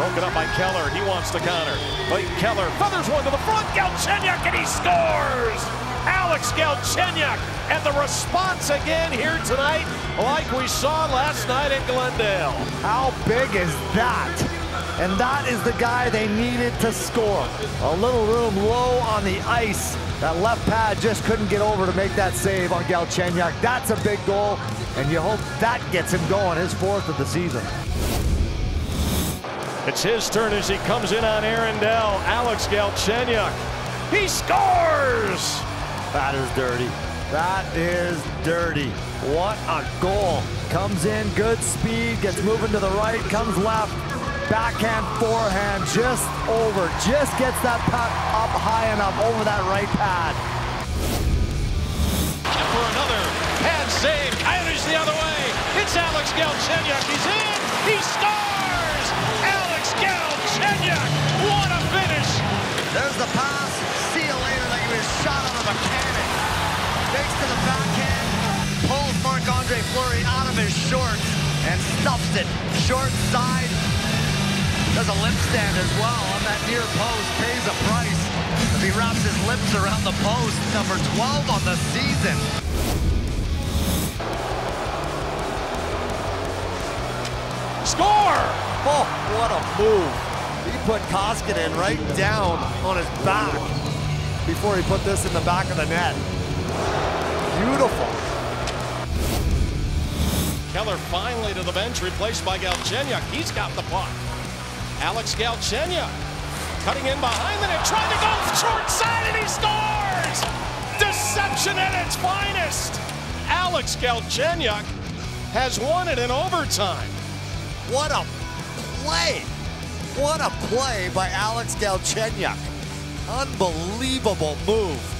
Broken up by Keller. He wants to counter. But Keller feathers one to the front. Galchenyuk and he scores! Alex Galchenyuk and the response again here tonight like we saw last night in Glendale. How big is that? And that is the guy they needed to score. A little room low on the ice. That left pad just couldn't get over to make that save on Galchenyuk. That's a big goal, and you hope that gets him going, his fourth of the season. It's his turn as he comes in on Arundel. Alex Galchenyuk. He scores! That is dirty. That is dirty. What a goal. Comes in, good speed, gets moving to the right, comes left. Backhand, forehand, just over. Just gets that puck up high enough over that right pad. And for another pad save. Coyotes the other way. It's Alex Galchenyuk. He's in. The pass. See you later like he was shot out of a cannon. Takes to the backhand. Pulls Marc-Andre Fleury out of his shorts and stuffs it. Short side. Does a lip stand as well on that near post. Pays a price as he wraps his lips around the post. Number 12 on the season. Score! Oh, what a move. He put Koskinen right down on his back before he put this in the back of the net. Beautiful. Keller finally to the bench, replaced by Galchenyuk. He's got the puck. Alex Galchenyuk cutting in behind the net, trying to go short side, and he scores! Deception at its finest. Alex Galchenyuk has won it in overtime. What a play. What a play by Alex Galchenyuk. Unbelievable move.